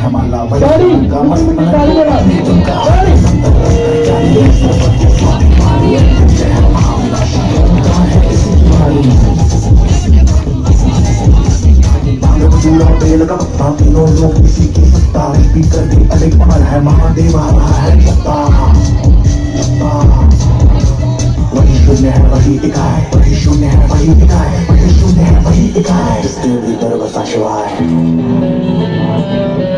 हमारा का है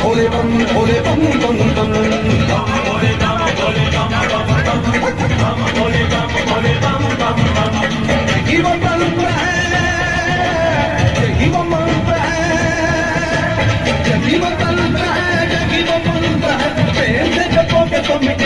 ভোলে bomb Bhole bomb bomb bomb Bhole bomb Bhole bomb bomb Bhole bomb Bhole bomb bomb bomb জীবন মালুম है जीवन मालूम है जीवन मालूम है जीवन मालूम है प्रेम से जगोगे तो मिटे